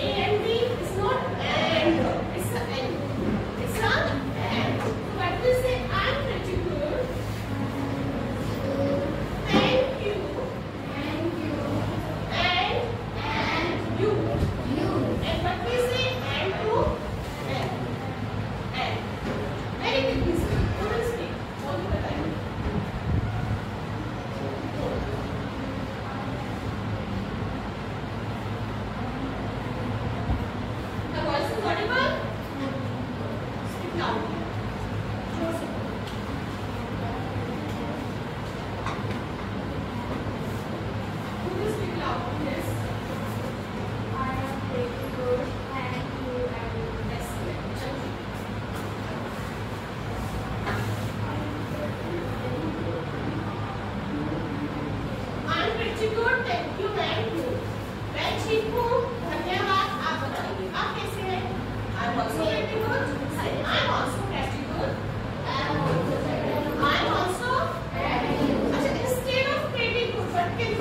A and B is not and. It's a N. It's a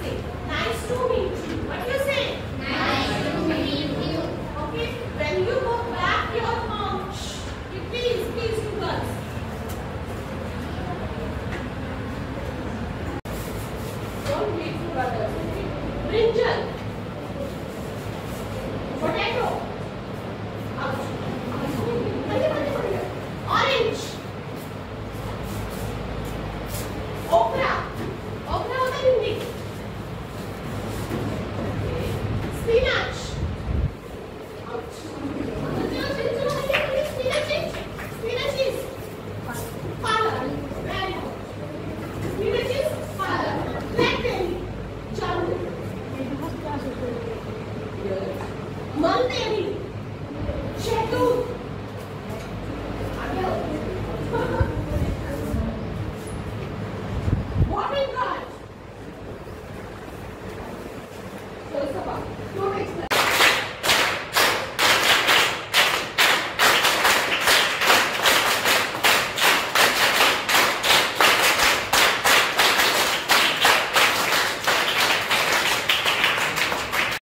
Nice to meet you. What do you say? Nice to meet you. Okay. When you go back your home, shh, please, please to girls. Don't leave to brothers, okay? Who makes the